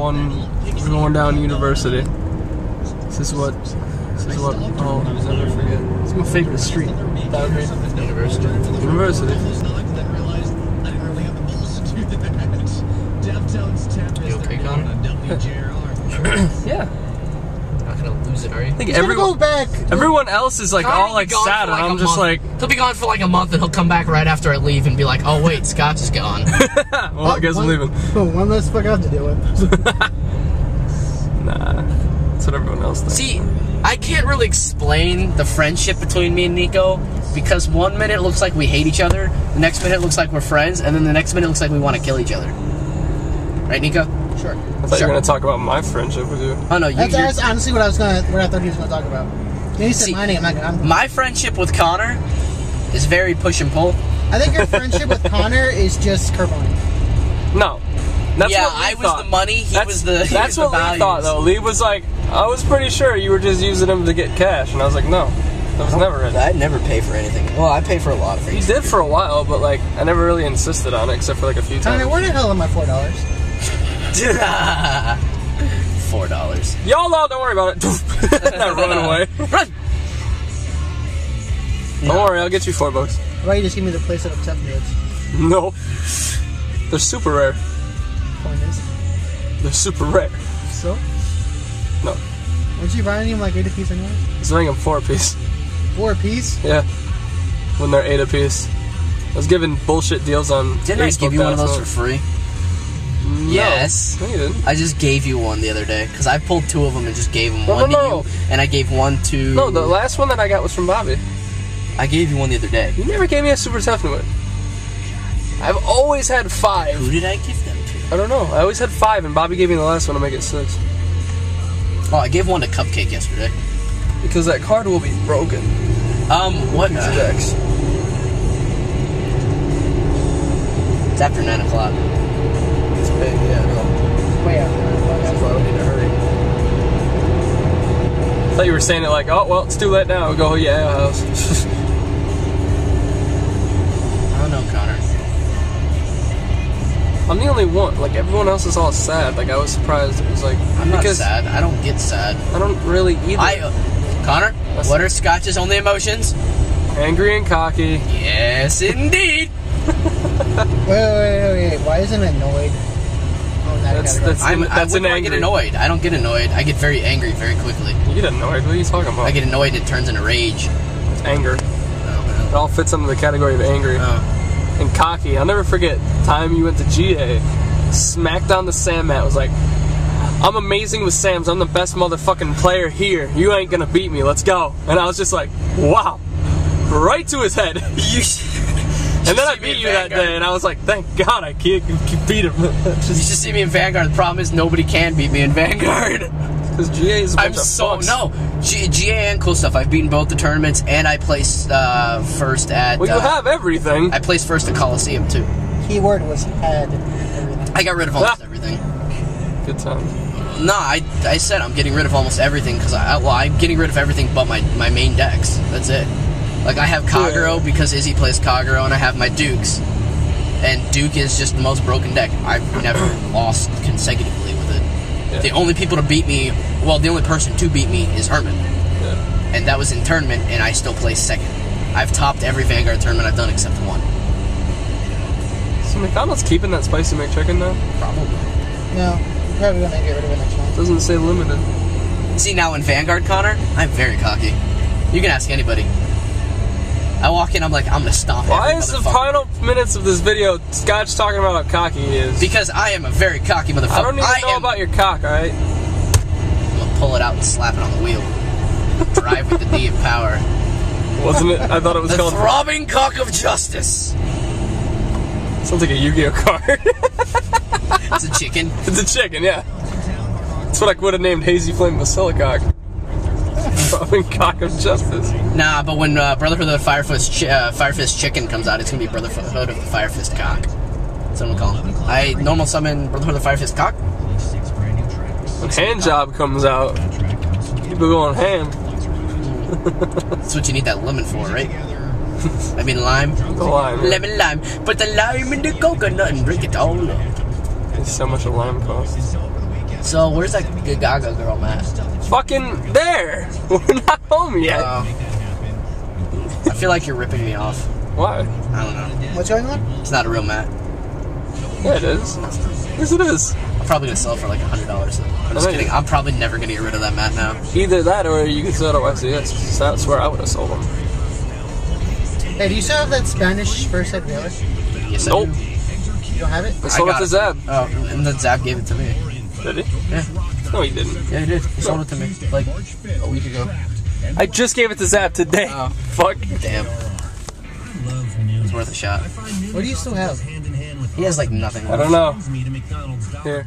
one. We're going down University. This is what. This is what. Oh, I'll never forget. It's my favorite street down here. University. University. You okay, Connor? Yeah. Not gonna lose it, are you? I think everyone. go back. Everyone else is like Connor all like sad, for, and I'm a just month. like, he'll be gone for like a month, and he'll come back right after I leave and be like, "Oh wait, Scott's is gone." well, I oh, guess I'm leaving. Oh, one less fuck I have to deal with. Nah, that's what everyone else thinks. See, I can't really explain the friendship between me and Nico because one minute it looks like we hate each other, the next minute it looks like we're friends, and then the next minute it looks like we want to kill each other. Right, Nico? Sure. I thought you were gonna talk about my friendship with you. Oh no, you. That's, that's honestly what I was gonna, what I thought he was gonna talk about. When he said See- my name, I'm not gonna. I'm, my friendship with Connor is very push and pull. I think your friendship with Connor is just Carboni. No. That's yeah, what we I was thought. the money. He that's, was the. He That's was what we values. thought, though. Lee was like, I was pretty sure you were just using him to get cash, and I was like, no, that was never it. I never pay for anything. Well, I pay for a lot of You things. did for a while, but like, I never really insisted on it, except for like a few times. Connor, where the hell are my four dollars? Four dollars. Y'all all don't worry about it. Not running away. Run. Don't worry, I'll get you four bucks. Why don't you just give me the place of tough goods? No. They're super rare. Point is. They're super rare. So? No. Weren't you buying them like eight a piece anyway? I was buying them four a piece. Four a piece? Yeah. When they're eight a piece. I was giving bullshit deals on Didn't I give you one of those for free? No. Yes. No, you didn't. I just gave you one the other day because I pulled two of them and just gave them No, one no, to no. you, and I gave one to. No, the last one that I got was from Bobby. I gave you one the other day. You never gave me a super tough one. I've always had five. Who did I give them to? I don't know. I always had five, and Bobby gave me the last one to make it six. Oh, I gave one to Cupcake yesterday. Because that card will be broken. Um, what? Uh, Jacks. it's after nine o'clock. I thought you were saying it like, oh, well, it's too late now. We go, yeah, house. I don't know, Connor. I'm the only one. Like, everyone else is all sad. Like, I was surprised. It was like, I'm not because sad. I don't get sad. I don't really either. I, uh, Connor, That's- what are Scotch's only emotions? Angry and cocky. Yes, indeed. Wait, wait, wait, wait. Why isn't annoyed? That That's- category. that's- I'm, I That's when an do I get annoyed. I don't get annoyed. I get very angry very quickly. You get annoyed. What are you talking about? I get annoyed and it turns into rage. It's anger. Oh, it Oh, all fits under the category of angry. oh. And cocky. I'll never forget the time you went to GA, smacked on the Sam mat, was like, I'm amazing with Sam's. I'm the best motherfucking player here. You ain't gonna beat me. Let's go. And I was just like, wow. Right to his head. You, And then I beat in you that day, and I was like, thank God I can't beat him. You should see me in Vanguard. The problem is nobody can beat me in Vanguard. Because GA is a bunch I'm of so fucks. no G- GA and cool stuff. I've beaten both the tournaments, and I placed uh, first at. Well, you uh, have everything. I placed first at Coliseum too. Keyword was had everything. I got rid of almost Ah. everything. Good time. No, I, I said I'm getting rid of almost everything because I well I'm getting rid of everything but my my main decks. That's it. Like I have Kagero Yeah. because Izzy plays Kagero, and I have my Dukes. And Duke is just the most broken deck. I've never lost consecutively with it. Yeah. The only people to beat me, well, the only person to beat me is Herman, Yeah. and that was in tournament, and I still play second. I've topped every Vanguard tournament I've done except one. So McDonald's keeping that spicy McChicken though? Probably. No, I'm probably gonna get rid of it next month. Doesn't say limited. See now in Vanguard, Connor, I'm very cocky. You can ask anybody. I walk in, I'm like, I'm gonna stomp. Why is the final minutes of this video Scotch talking about how cocky he is? Because I am a very cocky motherfucker. I don't even know am, about your cock, alright? I'm gonna pull it out and slap it on the wheel. Drive with the D of power. Wasn't it? I thought it was The called. throbbing cock of justice. Sounds like a Yu-Gi-Oh card. It's a chicken. it's a chicken, yeah. That's what I would have named Hazy Flame Basilicock. Cock of justice. Nah, but when uh, Brotherhood of the Fire Fist, chi- uh, Fire Fist Chicken comes out, it's gonna be Brotherhood of the Fire Fist Cock. That's what I'm gonna call. I normal summon Brotherhood of the Fire Fist Cock. When Hand Job comes out, people going ham. That's what you need that lemon for, right? I mean lime. The lime. Lemon lime. Put the lime in the coconut and drink it all up. It's so much a lime costs. So where's that Gaga girl, mat? Fucking there. We're not home yet. Uh, I feel like you're ripping me off. Why? I don't know. What's going on? It's not a real mat. Yeah, it is. Yes, it is. I'm probably gonna sell it for like a hundred dollars. I'm just I know kidding. I'm probably never gonna get rid of that mat now. Either that or you can sell it at YCS. That's where I would have sold them. Hey, do you still have that Spanish first head wheeler? Yes, I Nope. do. You don't have it? I sold it got to Zab. Oh, and then Zab gave it to me. Did he? Yeah, No, he didn't. yeah, he did. He sold it to me like a week ago. I just gave it to Zab today. Oh. Fuck. Damn. It's worth a shot. What do you still have? He has like nothing. I don't know. Here.